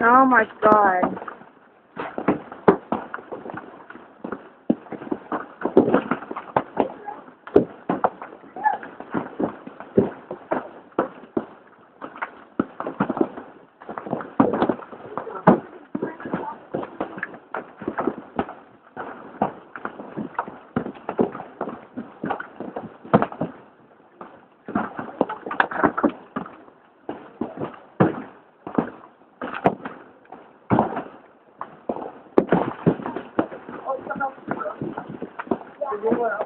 Oh my god. Siguro,